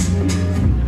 うん。